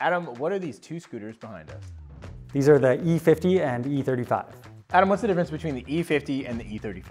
Adam, what are these two scooters behind us? These are the E50 and E35. Adam, what's the difference between the E50 and the E35?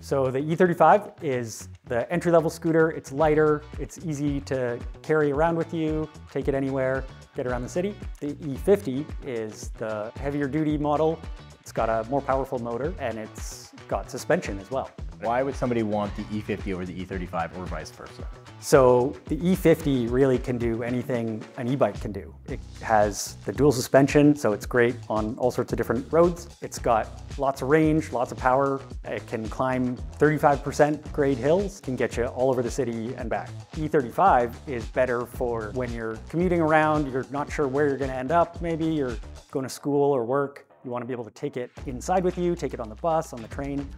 So the E35 is the entry-level scooter. It's lighter, it's easy to carry around with you, take it anywhere, get around the city. The E50 is the heavier duty model. It's got a more powerful motor and it's got suspension as well. Why would somebody want the E50 over the E35 or vice versa? So the E50 really can do anything an e-bike can do. It has the dual suspension, so it's great on all sorts of different roads. It's got lots of range, lots of power. It can climb 35% grade hills, can get you all over the city and back. E35 is better for when you're commuting around, you're not sure where you're gonna end up, maybe you're going to school or work. You wanna be able to take it inside with you, take it on the bus, on the train.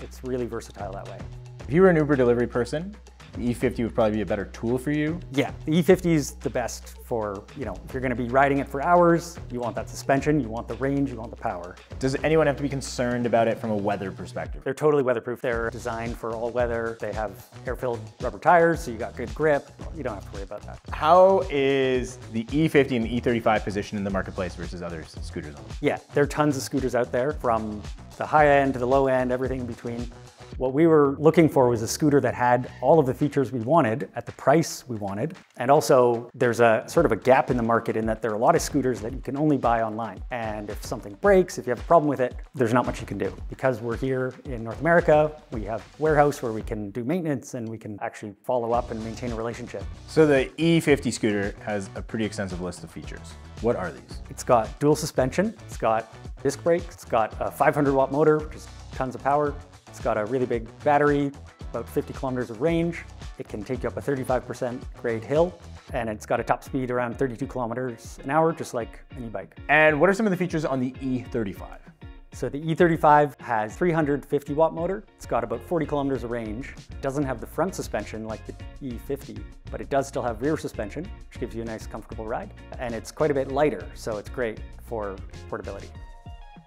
It's really versatile that way. If you were an Uber delivery person, the E50 would probably be a better tool for you. Yeah, the E50 is the best for, you know, if you're gonna be riding it for hours, you want that suspension, you want the range, you want the power. Does anyone have to be concerned about it from a weather perspective? They're totally weatherproof. They're designed for all weather. They have air-filled rubber tires, so you got good grip. You don't have to worry about that. How is the E50 and the E35 positioned in the marketplace versus other scooters? On? Yeah, there are tons of scooters out there from the high end to the low end, everything in between. What we were looking for was a scooter that had all of the features we wanted at the price we wanted. And also there's a sort of a gap in the market in that there are a lot of scooters that you can only buy online. And if something breaks, if you have a problem with it, there's not much you can do. Because we're here in North America, we have a warehouse where we can do maintenance and we can actually follow up and maintain a relationship. So the E50 scooter has a pretty extensive list of features. What are these? It's got dual suspension, it's got disc brakes, it's got a 500 watt motor, which is tons of power, it's got a really big battery, about 50 kilometers of range. It can take you up a 35% grade hill, and it's got a top speed around 32 kilometers an hour, just like an e-bike. And what are some of the features on the E35? So the E35 has 350 watt motor. It's got about 40 kilometers of range. It doesn't have the front suspension like the E50, but it does still have rear suspension, which gives you a nice comfortable ride. And it's quite a bit lighter, so it's great for portability.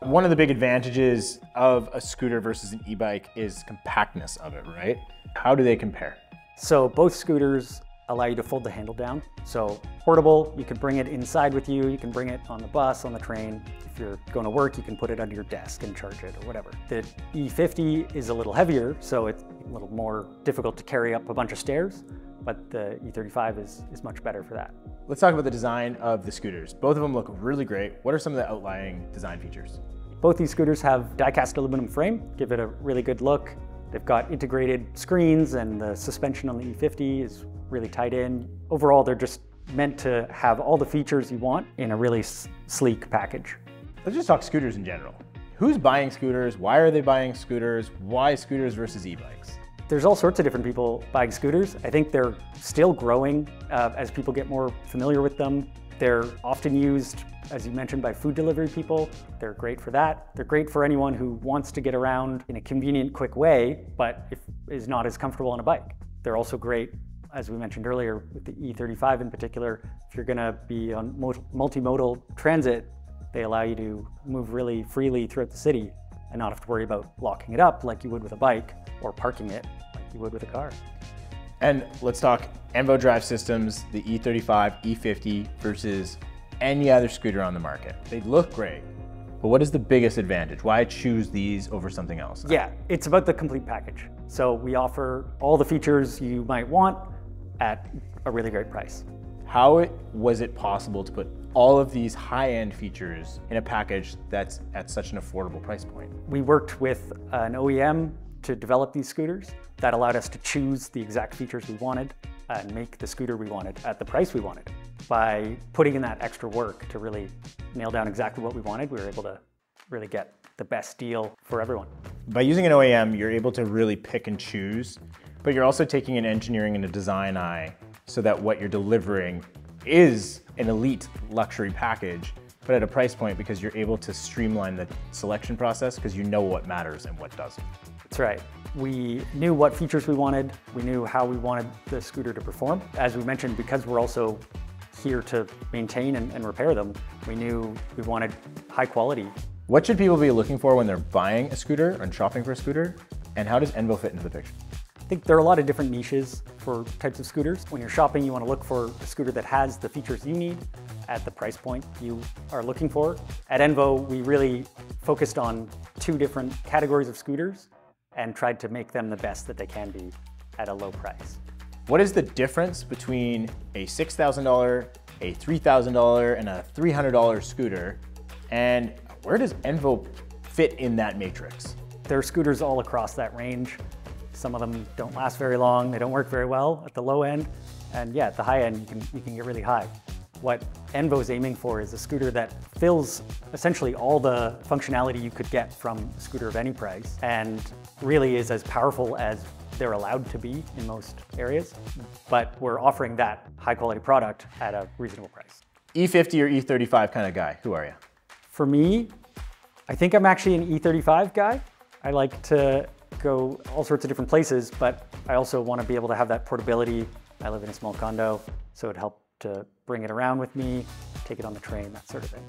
One of the big advantages of a scooter versus an e-bike is compactness of it, right? How do they compare? So both scooters allow you to fold the handle down. So portable, you can bring it inside with you, you can bring it on the bus, on the train. If you're going to work, you can put it under your desk and charge it or whatever. The E50 is a little heavier, so it's a little more difficult to carry up a bunch of stairs, but the E35 is, is much better for that. Let's talk about the design of the scooters. Both of them look really great. What are some of the outlying design features? Both these scooters have die-cast aluminum frame, give it a really good look. They've got integrated screens and the suspension on the E50 is really tight in. Overall, they're just meant to have all the features you want in a really sleek package. Let's just talk scooters in general. Who's buying scooters? Why are they buying scooters? Why scooters versus e-bikes? There's all sorts of different people buying scooters. I think they're still growing uh, as people get more familiar with them. They're often used, as you mentioned, by food delivery people. They're great for that. They're great for anyone who wants to get around in a convenient, quick way, but if, is not as comfortable on a bike. They're also great, as we mentioned earlier, with the E35 in particular. If you're gonna be on multimodal transit, they allow you to move really freely throughout the city and not have to worry about locking it up like you would with a bike or parking it like you would with a car. And let's talk Envo drive systems, the E35, E50 versus any other scooter on the market. They look great, but what is the biggest advantage? Why choose these over something else? Yeah, it's about the complete package. So we offer all the features you might want at a really great price. How it, was it possible to put all of these high-end features in a package that's at such an affordable price point? We worked with an OEM to develop these scooters. That allowed us to choose the exact features we wanted and make the scooter we wanted at the price we wanted. By putting in that extra work to really nail down exactly what we wanted, we were able to really get the best deal for everyone. By using an OEM, you're able to really pick and choose, but you're also taking an engineering and a design eye so that what you're delivering is an elite luxury package, but at a price point because you're able to streamline the selection process because you know what matters and what doesn't. That's right. We knew what features we wanted. We knew how we wanted the scooter to perform. As we mentioned, because we're also here to maintain and, and repair them, we knew we wanted high quality. What should people be looking for when they're buying a scooter and shopping for a scooter? And how does Envo fit into the picture? I think there are a lot of different niches for types of scooters. When you're shopping, you want to look for a scooter that has the features you need at the price point you are looking for. At Envo, we really focused on two different categories of scooters and tried to make them the best that they can be at a low price. What is the difference between a $6,000, a $3,000, and a $300 scooter? And where does Envo fit in that matrix? There are scooters all across that range. Some of them don't last very long, they don't work very well at the low end, and yeah, at the high end, you can, you can get really high. What Envo is aiming for is a scooter that fills essentially all the functionality you could get from a scooter of any price, and really is as powerful as they're allowed to be in most areas, but we're offering that high quality product at a reasonable price. E50 or E35 kind of guy, who are you? For me, I think I'm actually an E35 guy. I like to go all sorts of different places, but I also want to be able to have that portability. I live in a small condo, so it helped to bring it around with me, take it on the train, that sort of thing.